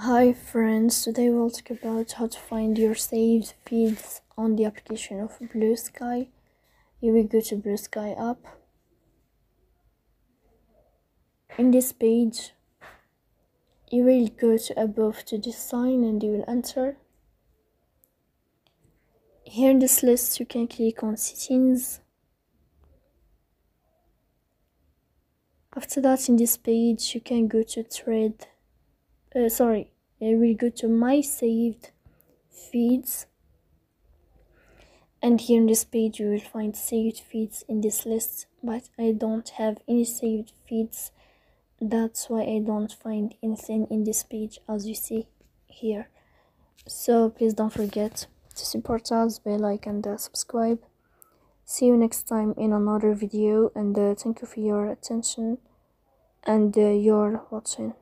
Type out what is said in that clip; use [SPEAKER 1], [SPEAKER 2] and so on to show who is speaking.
[SPEAKER 1] Hi friends, today we'll talk about how to find your saved feeds on the application of Bluesky. You will go to Bluesky app. In this page, you will go to above to this sign and you will enter. Here in this list, you can click on settings. After that, in this page, you can go to thread uh, sorry. I will go to my saved feeds. And here in this page you will find saved feeds in this list but I don't have any saved feeds. That's why I don't find anything in this page as you see here. So please don't forget to support us by like and uh, subscribe. See you next time in another video and uh, thank you for your attention and uh, your watching